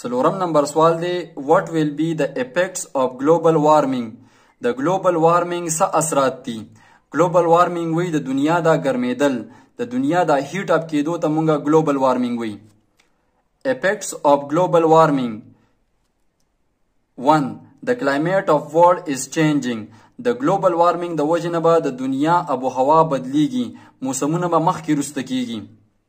سلورم نمبر سوال دی وات ویل بی د افیکټس اف ګلوبل وارمنګ د ګلوبل وارمنګ څه اثرات دي ګلوبل وارمنګ وی د دنیا دا ګرمیدل د دنیا دا هیټ اپ کیدو ته مونږه ګلوبل وارمنګ وی افیکټس اف ګلوبل وارمنګ 1 د کلایمیټ اف ورلد از چینجینګ د ګلوبل وارمنګ د وجې نه به د دنیا ابو هوا بدلیږي موسمونه به مخکې رسته کیږي